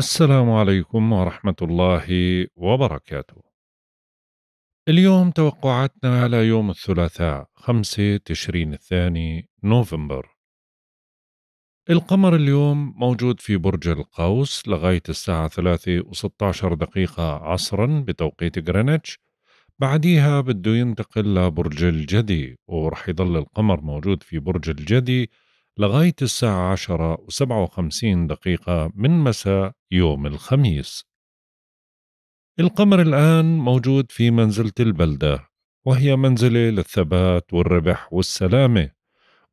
السلام عليكم ورحمة الله وبركاته. اليوم توقعاتنا على يوم الثلاثاء 5 تشرين الثاني نوفمبر. القمر اليوم موجود في برج القوس لغاية الساعة 3 و16 دقيقة عصرا بتوقيت غرينتش بعديها بده ينتقل لبرج الجدي ورح يضل القمر موجود في برج الجدي لغاية الساعة عشرة وسبعة وخمسين دقيقة من مساء يوم الخميس. القمر الآن موجود في منزلة البلدة وهي منزلة للثبات والربح والسلامة.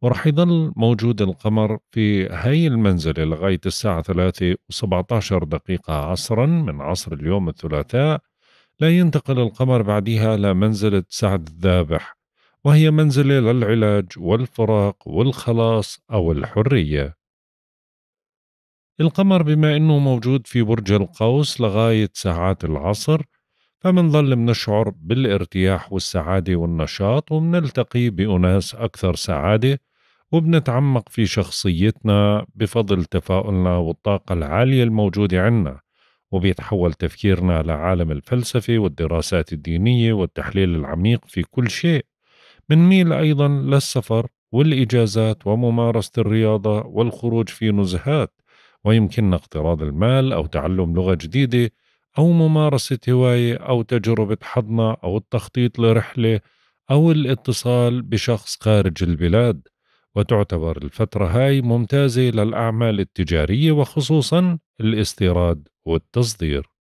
ورح يضل موجود القمر في هاي المنزلة لغاية الساعة ثلاثة وسبعة عشر دقيقة عصرا من عصر اليوم الثلاثاء. لا ينتقل القمر بعدها لمنزلة سعد الذابح. وهي منزلة للعلاج والفراق والخلاص أو الحرية. القمر بما أنه موجود في برج القوس لغاية ساعات العصر فمنظل منشعر بالارتياح والسعادة والنشاط ومنلتقي بأناس أكثر سعادة وبنتعمق في شخصيتنا بفضل تفاؤلنا والطاقة العالية الموجودة عنا وبيتحول تفكيرنا لعالم الفلسفة والدراسات الدينية والتحليل العميق في كل شيء بنميل أيضا للسفر والإجازات وممارسة الرياضة والخروج في نزهات ويمكننا اقتراض المال أو تعلم لغة جديدة أو ممارسة هواية أو تجربة حضنة أو التخطيط لرحلة أو الاتصال بشخص خارج البلاد. وتعتبر الفترة هاي ممتازة للأعمال التجارية وخصوصا الاستيراد والتصدير.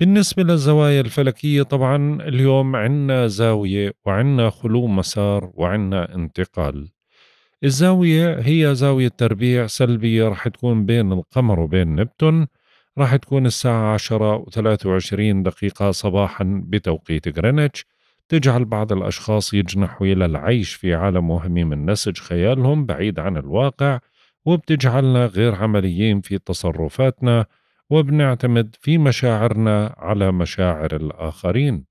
بالنسبة للزوايا الفلكية طبعا اليوم عنا زاوية وعنا خلو مسار وعنا انتقال. الزاوية هي زاوية تربيع سلبية رح تكون بين القمر وبين نبتون رح تكون الساعة عشرة وثلاثة وعشرين دقيقة صباحا بتوقيت غرينتش. تجعل بعض الأشخاص يجنحوا إلى العيش في عالم وهمي من نسج خيالهم بعيد عن الواقع وبتجعلنا غير عمليين في تصرفاتنا وبنعتمد في مشاعرنا على مشاعر الآخرين.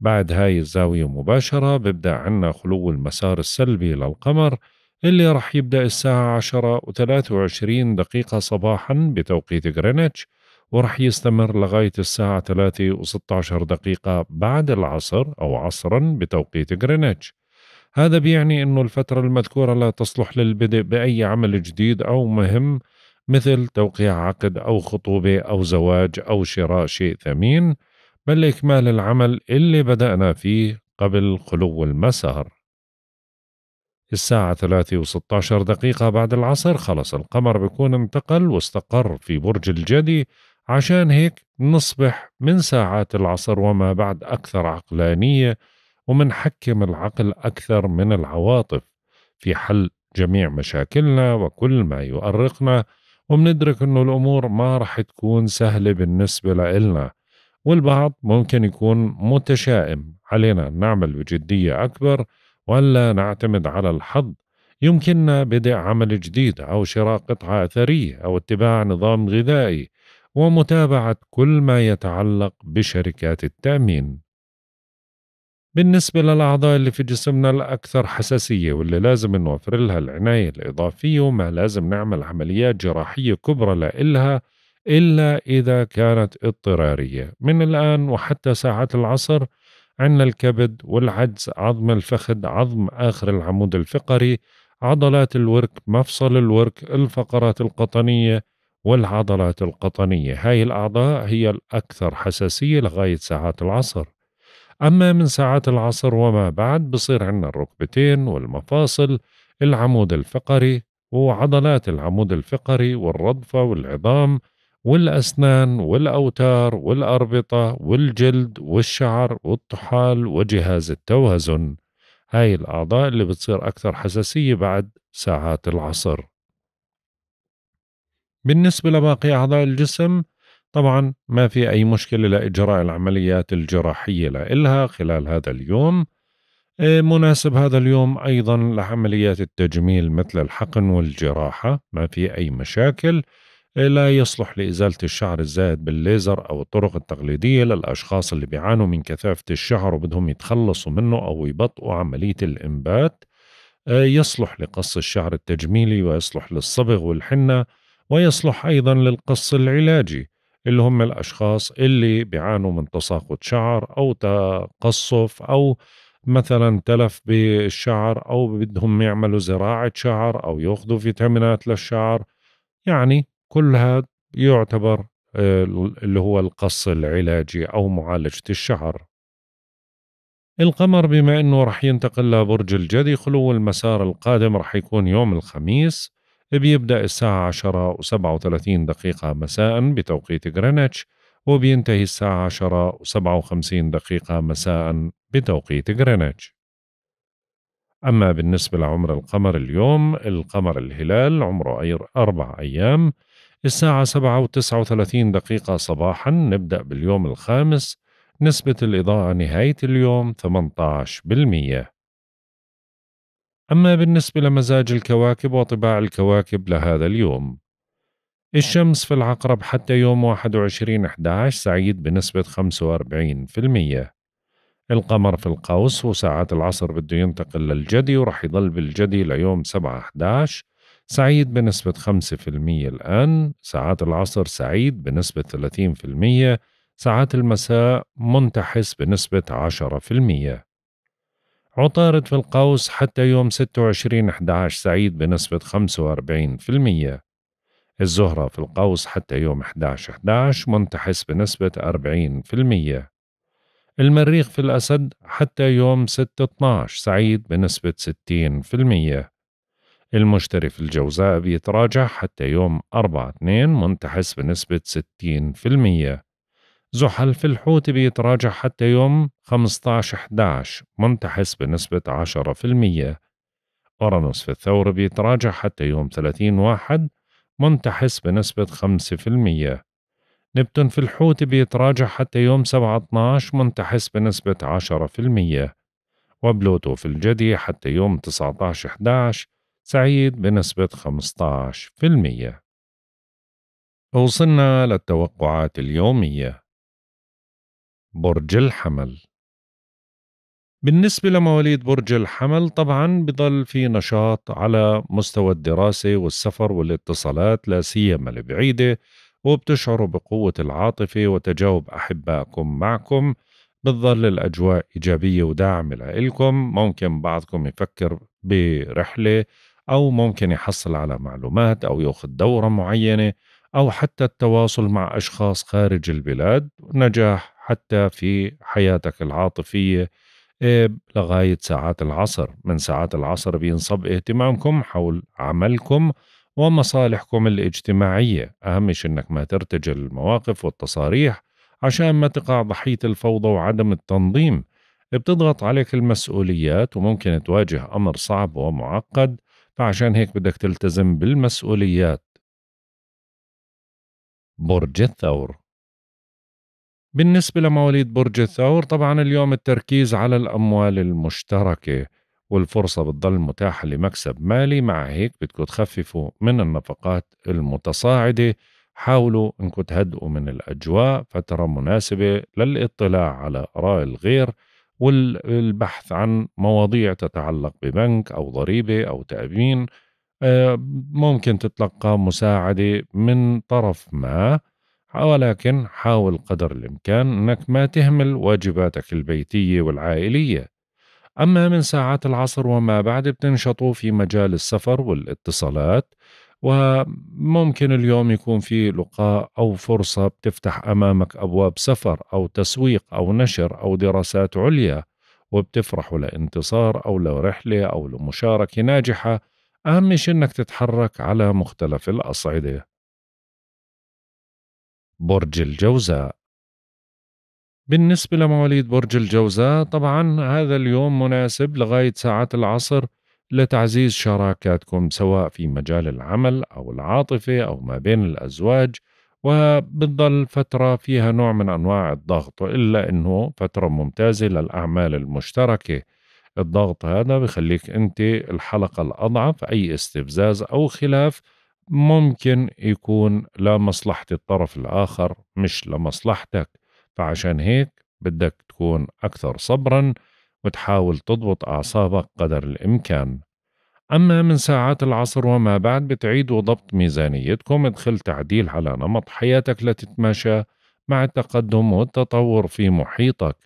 بعد هاي الزاوية مباشرة ببدأ عنا خلو المسار السلبي للقمر اللي رح يبدأ الساعة عشرة وثلاثة وعشرين دقيقة صباحا بتوقيت غرينتش ورح يستمر لغاية الساعة ثلاثة وستة عشر دقيقة بعد العصر أو عصرا بتوقيت غرينتش. هذا بيعني أنه الفترة المذكورة لا تصلح للبدء بأي عمل جديد أو مهم مثل توقيع عقد أو خطوبة أو زواج أو شراء شيء ثمين بل إكمال العمل اللي بدأنا فيه قبل خلو المسار. الساعة ثلاثة وستة عشر دقيقة بعد العصر خلص القمر بيكون انتقل واستقر في برج الجدي عشان هيك نصبح من ساعات العصر وما بعد أكثر عقلانية ومنحكم العقل أكثر من العواطف في حل جميع مشاكلنا وكل ما يؤرقنا ومندرك إنه الأمور ما رح تكون سهلة بالنسبة لإلنا والبعض ممكن يكون متشائم. علينا نعمل بجدية أكبر ولا نعتمد على الحظ. يمكننا بدء عمل جديد أو شراء قطعة أثرية أو اتباع نظام غذائي ومتابعة كل ما يتعلق بشركات التأمين. بالنسبة للأعضاء اللي في جسمنا الأكثر حساسية واللي لازم نوفر لها العناية الإضافية وما لازم نعمل عمليات جراحية كبرى لإلها إلا إذا كانت اضطرارية. من الآن وحتى ساعات العصر عندنا الكبد والعجز عظم الفخذ عظم آخر العمود الفقري عضلات الورك مفصل الورك الفقرات القطنية والعضلات القطنية. هاي الأعضاء هي الأكثر حساسية لغاية ساعات العصر. أما من ساعات العصر وما بعد بصير عندنا الركبتين والمفاصل العمود الفقري وعضلات العمود الفقري والرضفة والعظام والأسنان والأوتار والأربطة والجلد والشعر والطحال وجهاز التوازن. هاي الأعضاء اللي بتصير أكثر حساسية بعد ساعات العصر. بالنسبة لباقي أعضاء الجسم طبعا ما في أي مشكلة لإجراء العمليات الجراحية لإلها خلال هذا اليوم. إيه، مناسب هذا اليوم أيضا لعمليات التجميل مثل الحقن والجراحة ما في أي مشاكل. إيه، لا يصلح لإزالة الشعر الزائد بالليزر أو الطرق التقليدية للأشخاص اللي بيعانوا من كثافة الشعر وبدهم يتخلصوا منه أو يبطئوا عملية الإنبات. إيه، يصلح لقص الشعر التجميلي ويصلح للصبغ والحنة ويصلح أيضا للقص العلاجي. اللي هم الأشخاص اللي بيعانوا من تساقط شعر أو تقصف أو مثلا تلف بالشعر أو بدهم يعملوا زراعة شعر أو يأخذوا فيتامينات للشعر. يعني كل هذا يعتبر آه، اللي هو القص العلاجي أو معالجة الشعر. القمر بما أنه رح ينتقل لبرج الجدي خلو المسار القادم رح يكون يوم الخميس بيبدأ الساعة 10 و37 دقيقة مساء بتوقيت غرينتش وبينتهي الساعة 10 و57 دقيقة مساء بتوقيت غرينتش. أما بالنسبة لعمر القمر اليوم القمر الهلال عمره أربع أيام الساعة 7 و39 دقيقة صباحا نبدأ باليوم الخامس نسبة الإضاءة نهاية اليوم 18% أما بالنسبة لمزاج الكواكب وطباع الكواكب لهذا اليوم الشمس في العقرب حتى يوم 21 11 سعيد بنسبة 45% القمر في القوس وساعات العصر بده ينتقل للجدي ورح يضل بالجدي ليوم 7 11 سعيد بنسبة 5% الآن. ساعات العصر سعيد بنسبة 30% ساعات المساء منتحس بنسبة 10% عطارد في القوس حتى يوم 26 11 سعيد بنسبة 45% الزهرة في القوس حتى يوم 11 11 منتحس بنسبة 40% المريخ في الأسد حتى يوم 6 12 سعيد بنسبة 60% المشتري في الجوزاء بيتراجع حتى يوم 4 2 منتحس بنسبة 60% زحل في الحوت بيتراجع حتى يوم 15 11 منتحس بنسبة 10% أورانوس في الثور بيتراجع حتى يوم 30 واحد منتحس بنسبة 5% نبتون في الحوت بيتراجع حتى يوم 7 12 منتحس بنسبة 10% وبلوتو في الجدي حتى يوم 19 11 سعيد بنسبة 15% وصلنا للتوقعات اليومية. برج الحمل. بالنسبة لمواليد برج الحمل طبعا بضل في نشاط على مستوى الدراسة والسفر والاتصالات لا سيما البعيدة وبتشعروا بقوة العاطفة وتجاوب أحبائكم معكم. بتظل الأجواء إيجابية وداعمة لإلكم. ممكن بعضكم يفكر برحلة أو ممكن يحصل على معلومات أو يأخذ دورة معينة أو حتى التواصل مع أشخاص خارج البلاد. نجاح حتى في حياتك العاطفية. إيه، لغاية ساعات العصر من ساعات العصر بينصب اهتمامكم حول عملكم ومصالحكم الاجتماعية. أهم شيء أنك ما ترتجل المواقف والتصاريح عشان ما تقع ضحية الفوضى وعدم التنظيم. بتضغط عليك المسؤوليات وممكن تواجه أمر صعب ومعقد فعشان هيك بدك تلتزم بالمسؤوليات. برج الثور بالنسبة لمواليد برج الثور طبعا اليوم التركيز على الأموال المشتركة والفرصة بتضل متاحة لمكسب مالي. مع هيك بدكم تخففوا من النفقات المتصاعدة. حاولوا انكم تهدئوا من الأجواء. فترة مناسبة للاطلاع على آراء الغير والبحث عن مواضيع تتعلق ببنك أو ضريبة أو تأمين. آه، ممكن تتلقى مساعدة من طرف ما. ولكن حاول قدر الإمكان أنك ما تهمل واجباتك البيتية والعائلية. أما من ساعات العصر وما بعد بتنشطوا في مجال السفر والاتصالات وممكن اليوم يكون في لقاء أو فرصة بتفتح أمامك أبواب سفر أو تسويق أو نشر أو دراسات عليا وبتفرحوا لانتصار أو لرحلة أو لمشاركة ناجحة. أهم شيء أنك تتحرك على مختلف الأصعدة. برج الجوزاء. بالنسبة لمواليد برج الجوزاء طبعا هذا اليوم مناسب لغاية ساعات العصر لتعزيز شراكاتكم سواء في مجال العمل أو العاطفة أو ما بين الأزواج وبتضل فترة فيها نوع من أنواع الضغط إلا أنه فترة ممتازة للأعمال المشتركة. الضغط هذا بخليك أنت الحلقة الأضعف أي استفزاز أو خلاف ممكن يكون لمصلحة الطرف الآخر مش لمصلحتك. فعشان هيك بدك تكون أكثر صبرا وتحاول تضبط أعصابك قدر الإمكان. أما من ساعات العصر وما بعد بتعيدوا ضبط ميزانيتكم ادخل تعديل على نمط حياتك لتتماشى مع التقدم والتطور في محيطك.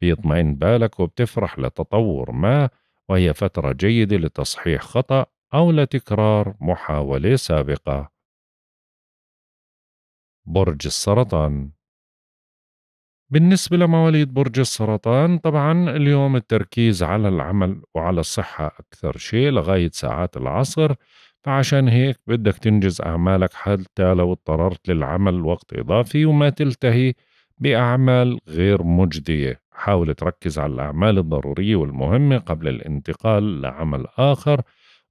بيطمئن بالك وبتفرح لتطور ما وهي فترة جيدة لتصحيح خطأ أو لتكرار محاولة سابقة. برج السرطان. بالنسبة لمواليد برج السرطان طبعا اليوم التركيز على العمل وعلى الصحة أكثر شيء لغاية ساعات العصر فعشان هيك بدك تنجز أعمالك حتى لو اضطررت للعمل وقت إضافي وما تلتهي بأعمال غير مجدية. حاول تركز على الأعمال الضرورية والمهمة قبل الانتقال لعمل آخر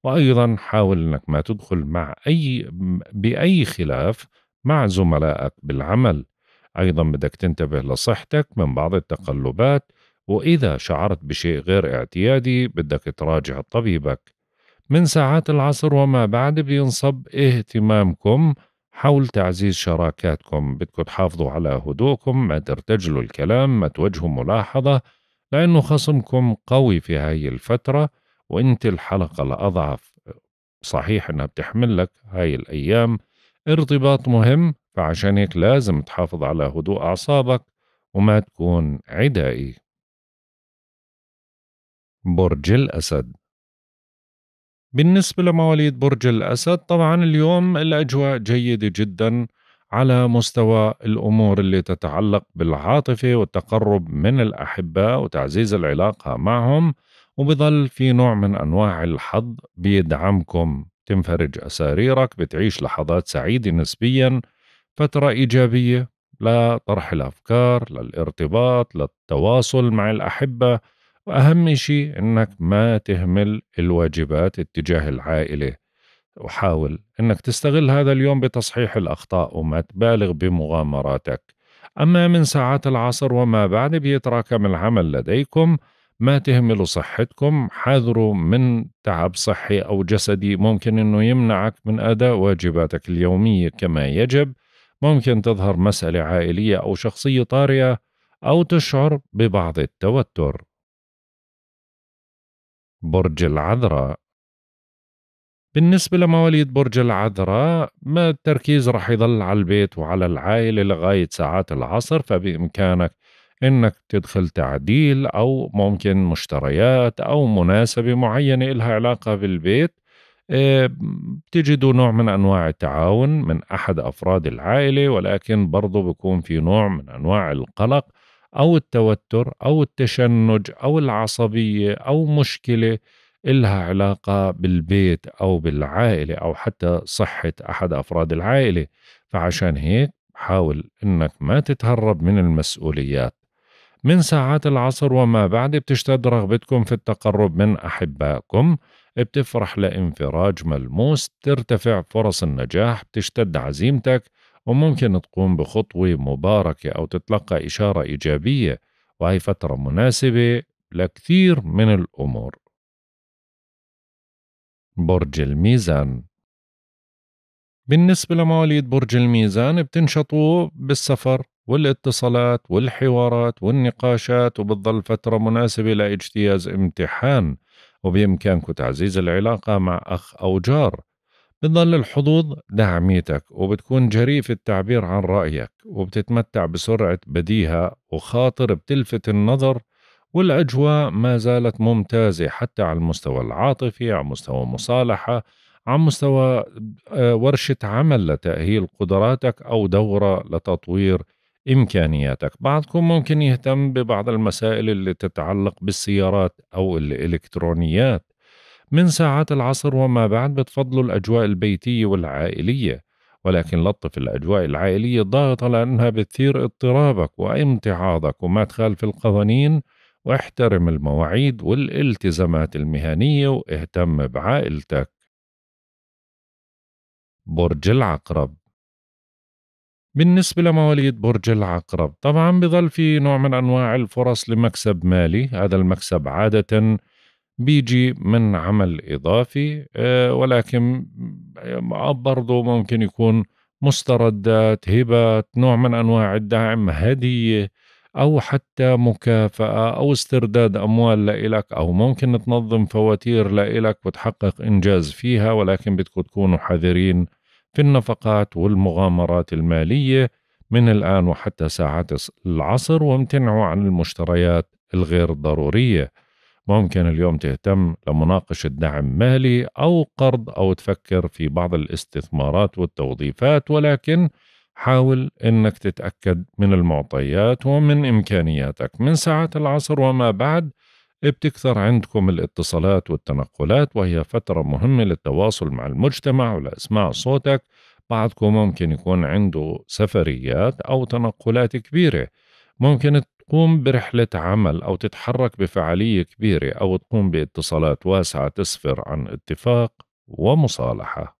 وأيضا حاول أنك ما تدخل مع أي بأي خلاف مع زملائك بالعمل. أيضا بدك تنتبه لصحتك من بعض التقلبات وإذا شعرت بشيء غير اعتيادي بدك تراجع طبيبك. من ساعات العصر وما بعد بينصب اهتمامكم حول تعزيز شراكاتكم. بدكم تحافظوا على هدوءكم ما ترتجلوا الكلام ما توجهوا ملاحظة لأنه خصمكم قوي في هاي الفترة. وانت الحلقة الأضعف صحيح إنها بتحمل لك هاي الأيام. ارتباط مهم فعشان هيك لازم تحافظ على هدوء أعصابك وما تكون عدائي. برج الأسد. بالنسبة لمواليد برج الأسد طبعا اليوم الأجواء جيدة جدا على مستوى الأمور اللي تتعلق بالعاطفة والتقرب من الأحباء وتعزيز العلاقة معهم. وبظل في نوع من أنواع الحظ بيدعمكم. تنفرج أساريرك بتعيش لحظات سعيدة نسبيا فترة إيجابية لطرح الأفكار للارتباط للتواصل مع الأحبة. وأهم شيء أنك ما تهمل الواجبات اتجاه العائلة. وحاول أنك تستغل هذا اليوم بتصحيح الأخطاء وما تبالغ بمغامراتك. أما من ساعات العصر وما بعد بيتراكم العمل لديكم. ما تهملوا صحتكم حاذروا من تعب صحي أو جسدي. ممكن أنه يمنعك من أداء واجباتك اليومية كما يجب. ممكن تظهر مسألة عائلية أو شخصية طارئة أو تشعر ببعض التوتر. برج العذراء. بالنسبة لمواليد برج العذراء ما التركيز رح يظل على البيت وعلى العائلة لغاية ساعات العصر؟ فبإمكانك إنك تدخل تعديل أو ممكن مشتريات أو مناسبة معينة إلها علاقة بالبيت آه، بتجدوا نوع من أنواع التعاون من أحد أفراد العائلة ولكن برضو بيكون في نوع من أنواع القلق أو التوتر أو التشنج أو العصبية أو مشكلة إلها علاقة بالبيت أو بالعائلة أو حتى صحة أحد أفراد العائلة. فعشان هيك حاول إنك ما تتهرب من المسؤوليات. من ساعات العصر وما بعد بتشتد رغبتكم في التقرب من أحبائكم. بتفرح لانفراج ملموس ترتفع فرص النجاح بتشتد عزيمتك وممكن تقوم بخطوة مباركة أو تتلقى إشارة إيجابية. وهي فترة مناسبة لكثير من الأمور. برج الميزان. بالنسبة لمواليد برج الميزان بتنشطوا بالسفر؟ والاتصالات والحوارات والنقاشات وبتظل فترة مناسبة لإجتياز امتحان وبإمكانكم تعزيز العلاقة مع أخ أو جار. بتظل الحظوظ دعميتك وبتكون جريء في التعبير عن رأيك وبتتمتع بسرعة بديهة وخاطر بتلفت النظر والأجواء ما زالت ممتازة حتى على المستوى العاطفي على مستوى مصالحة على مستوى آه، ورشة عمل لتأهيل قدراتك أو دورة لتطوير إمكانياتك. بعضكم ممكن يهتم ببعض المسائل اللي تتعلق بالسيارات أو الإلكترونيات. من ساعات العصر وما بعد بتفضلوا الأجواء البيتية والعائلية ولكن لطف الأجواء العائلية ضاغطة لأنها بتثير اضطرابك وامتعاضك وما تخالف القوانين واحترم المواعيد والالتزامات المهنية واهتم بعائلتك. برج العقرب. بالنسبة لمواليد برج العقرب طبعا بظل في نوع من أنواع الفرص لمكسب مالي. هذا المكسب عادة بيجي من عمل إضافي آه، ولكن برضو ممكن يكون مستردات هبات نوع من أنواع الدعم هدية أو حتى مكافأة أو استرداد أموال لإلك أو ممكن تنظم فواتير لإلك وتحقق إنجاز فيها ولكن بدكم تكونوا حذرين في النفقات والمغامرات المالية من الآن وحتى ساعات العصر وامتنعوا عن المشتريات الغير ضرورية. ممكن اليوم تهتم لمناقشة دعم مالي أو قرض أو تفكر في بعض الاستثمارات والتوظيفات ولكن حاول أنك تتأكد من المعطيات ومن إمكانياتك. من ساعات العصر وما بعد بتكثر عندكم الاتصالات والتنقلات وهي فترة مهمة للتواصل مع المجتمع ولإسماع صوتك. بعضكم ممكن يكون عنده سفريات أو تنقلات كبيرة. ممكن تقوم برحلة عمل أو تتحرك بفعالية كبيرة أو تقوم باتصالات واسعة تسفر عن اتفاق ومصالحة.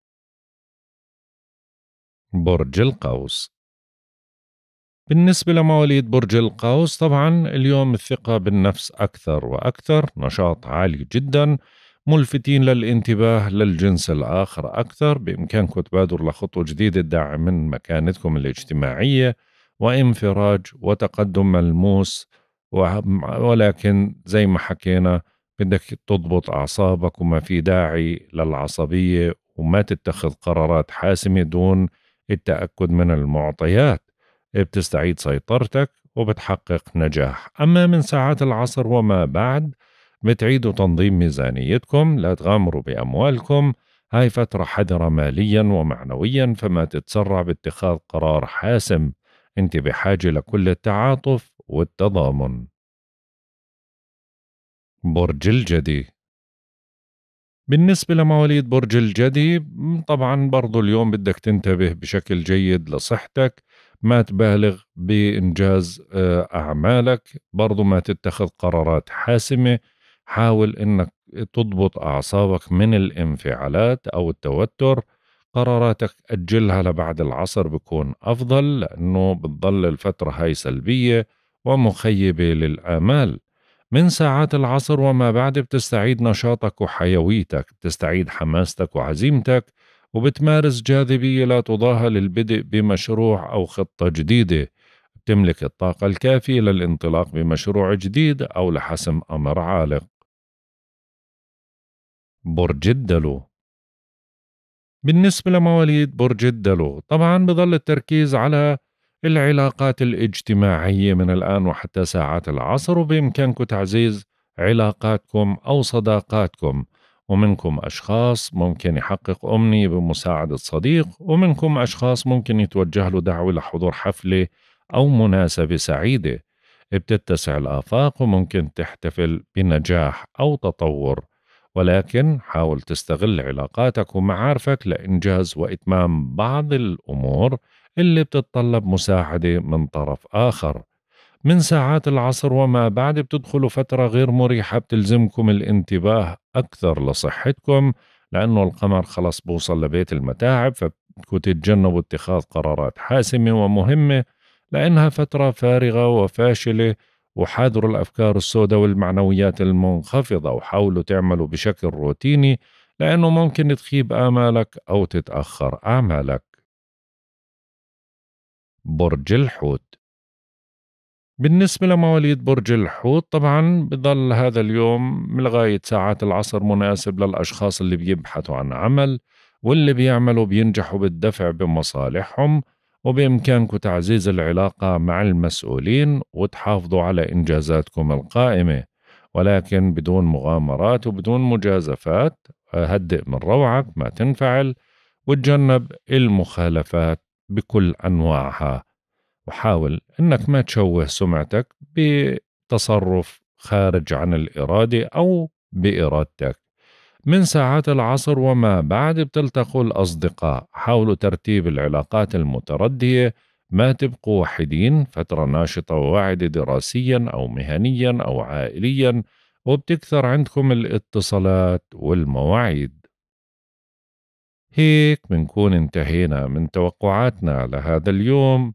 برج القوس. بالنسبة لمواليد برج القوس طبعا اليوم الثقة بالنفس أكثر وأكثر نشاط عالي جدا ملفتين للانتباه للجنس الآخر أكثر بإمكانكم تبادروا لخطوة جديدة تدعم من مكانتكم الاجتماعية وانفراج وتقدم ملموس ولكن زي ما حكينا بدك تضبط أعصابك وما في داعي للعصبية وما تتخذ قرارات حاسمة دون التأكد من المعطيات. بتستعيد سيطرتك وبتحقق نجاح. أما من ساعات العصر وما بعد بتعيدوا تنظيم ميزانيتكم لا تغامروا بأموالكم. هاي فترة حذرة ماليا ومعنويا فما تتسرع باتخاذ قرار حاسم. أنت بحاجة لكل التعاطف والتضامن. برج الجدي. بالنسبة لمواليد برج الجدي طبعا برضو اليوم بدك تنتبه بشكل جيد لصحتك. ما تبالغ بإنجاز آه، أعمالك. برضو ما تتخذ قرارات حاسمة. حاول أنك تضبط أعصابك من الانفعالات أو التوتر. قراراتك أجلها لبعد العصر بكون أفضل لأنه بتضل الفترة هاي سلبية ومخيبة للآمال. من ساعات العصر وما بعد بتستعيد نشاطك وحيويتك بتستعيد حماستك وعزيمتك. وبتمارس جاذبية لا تضاهى للبدء بمشروع أو خطة جديدة. بتملك الطاقة الكافية للانطلاق بمشروع جديد أو لحسم أمر عالق. برج الدلو. بالنسبة لمواليد برج الدلو طبعا بظل التركيز على العلاقات الاجتماعية من الآن وحتى ساعات العصر وبإمكانكم تعزيز علاقاتكم أو صداقاتكم. ومنكم أشخاص ممكن يحقق أمنية بمساعدة صديق ومنكم أشخاص ممكن يتوجه له دعوة لحضور حفلة أو مناسبة سعيدة. بتتسع الآفاق وممكن تحتفل بنجاح أو تطور. ولكن حاول تستغل علاقاتك ومعارفك لإنجاز وإتمام بعض الأمور اللي بتتطلب مساعدة من طرف آخر. من ساعات العصر وما بعد بتدخلوا فترة غير مريحة بتلزمكم الانتباه أكثر لصحتكم لأنه القمر خلص بوصل لبيت المتاعب فبدكم تتجنبوا اتخاذ قرارات حاسمة ومهمة لأنها فترة فارغة وفاشلة وحاذروا الأفكار السوداء والمعنويات المنخفضة وحاولوا تعملوا بشكل روتيني لأنه ممكن تخيب آمالك أو تتأخر أعمالك برج الحوت بالنسبة لمواليد برج الحوت طبعا بضل هذا اليوم لغاية ساعات العصر مناسب للأشخاص اللي بيبحثوا عن عمل واللي بيعملوا بينجحوا بالدفع بمصالحهم وبإمكانكم تعزيز العلاقة مع المسؤولين وتحافظوا على إنجازاتكم القائمة. ولكن بدون مغامرات وبدون مجازفات هدئ من روعك ما تنفعل وتجنب المخالفات بكل أنواعها. وحاول أنك ما تشوه سمعتك بتصرف خارج عن الإرادة أو بإرادتك. من ساعات العصر وما بعد بتلتقوا الأصدقاء. حاولوا ترتيب العلاقات المتردية ما تبقوا وحيدين فترة ناشطة وواعدة دراسيا أو مهنيا أو عائليا وبتكثر عندكم الاتصالات والمواعيد. هيك بنكون انتهينا من توقعاتنا لهذا اليوم.